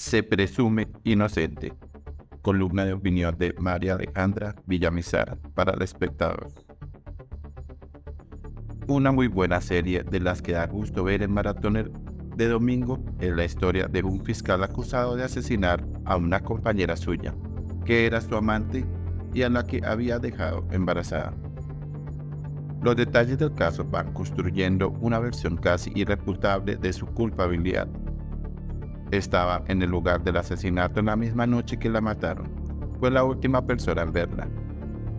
se presume inocente. Columna de opinión de María Alejandra Villamizar para el espectador. Una muy buena serie de las que da gusto ver en Maratón de domingo es la historia de un fiscal acusado de asesinar a una compañera suya, que era su amante y a la que había dejado embarazada. Los detalles del caso van construyendo una versión casi irrefutable de su culpabilidad estaba en el lugar del asesinato en la misma noche que la mataron. Fue la última persona en verla.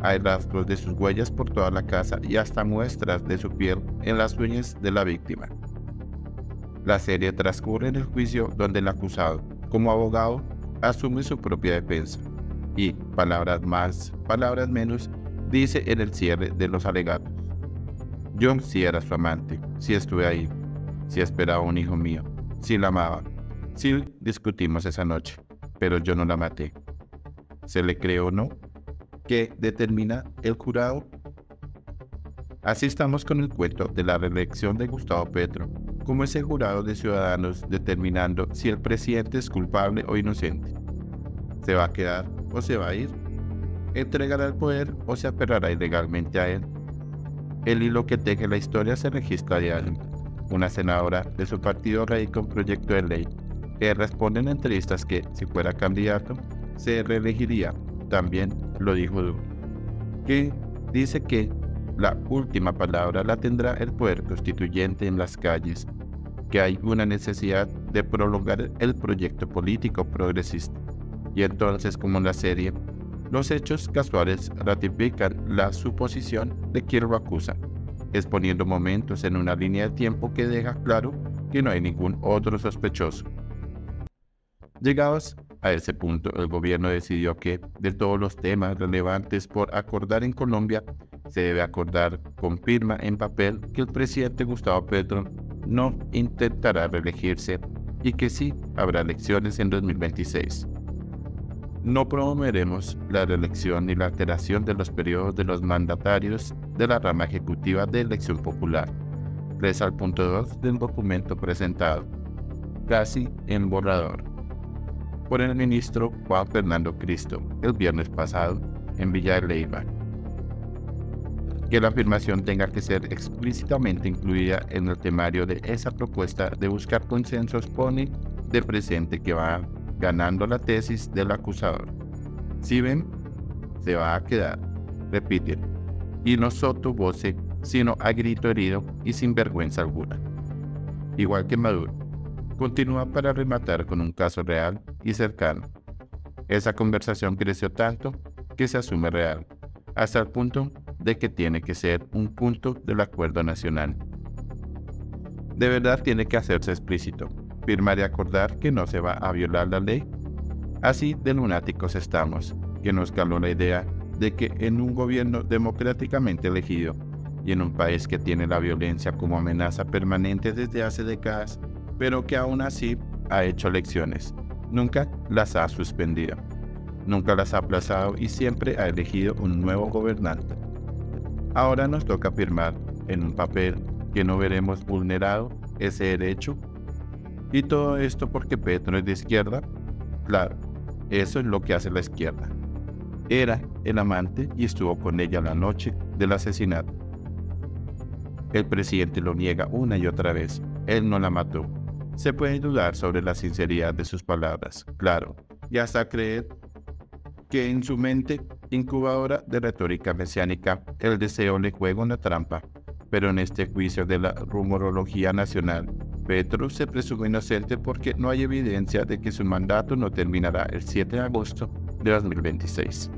Hay rastros de sus huellas por toda la casa y hasta muestras de su piel en las uñas de la víctima. La serie transcurre en el juicio donde el acusado, como abogado, asume su propia defensa y, palabras más, palabras menos, dice en el cierre de los alegatos. Yo sí era su amante, sí estuve ahí, sí esperaba un hijo mío, sí la amaba, Sí, discutimos esa noche, pero yo no la maté. ¿Se le cree o no? ¿Qué determina el jurado? Así estamos con el cuento de la reelección de Gustavo Petro, como ese jurado de ciudadanos determinando si el presidente es culpable o inocente. ¿Se va a quedar o se va a ir? ¿Entregará el poder o se aferrará ilegalmente a él? El hilo que teje la historia se registra diario. Una senadora de su partido radica un proyecto de ley que responde en entrevistas que, si fuera candidato, se reelegiría. También lo dijo Duro, que dice que la última palabra la tendrá el poder constituyente en las calles, que hay una necesidad de prolongar el proyecto político progresista. Y entonces, como en la serie, los hechos casuales ratifican la suposición de quien lo acusa, exponiendo momentos en una línea de tiempo que deja claro que no hay ningún otro sospechoso. Llegados a ese punto, el gobierno decidió que de todos los temas relevantes por acordar en Colombia, se debe acordar con firma en papel que el presidente Gustavo Petro no intentará reelegirse y que sí habrá elecciones en 2026. No promoveremos la reelección ni la alteración de los periodos de los mandatarios de la rama ejecutiva de elección popular. Reza al punto 2 del documento presentado, casi en borrador por el ministro Juan Fernando Cristo el viernes pasado en Villa de Leyva. Que la afirmación tenga que ser explícitamente incluida en el temario de esa propuesta de buscar consensos pone de presente que va ganando la tesis del acusador. Si ven, se va a quedar, repiten, y no soto voce, sino a grito herido y sin vergüenza alguna. Igual que Maduro continúa para rematar con un caso real y cercano. Esa conversación creció tanto que se asume real, hasta el punto de que tiene que ser un punto del acuerdo nacional. De verdad tiene que hacerse explícito, firmar y acordar que no se va a violar la ley. Así de lunáticos estamos, que nos caló la idea de que en un gobierno democráticamente elegido y en un país que tiene la violencia como amenaza permanente desde hace décadas, pero que aún así ha hecho elecciones. Nunca las ha suspendido, nunca las ha aplazado y siempre ha elegido un nuevo gobernante. Ahora nos toca firmar en un papel que no veremos vulnerado ese derecho. Y todo esto porque Petro es de izquierda. Claro, eso es lo que hace la izquierda. Era el amante y estuvo con ella la noche del asesinato. El presidente lo niega una y otra vez. Él no la mató. Se puede dudar sobre la sinceridad de sus palabras, claro, y hasta creer que en su mente incubadora de retórica mesiánica el deseo le juega una trampa. Pero en este juicio de la rumorología nacional, Petro se presume inocente porque no hay evidencia de que su mandato no terminará el 7 de agosto de 2026.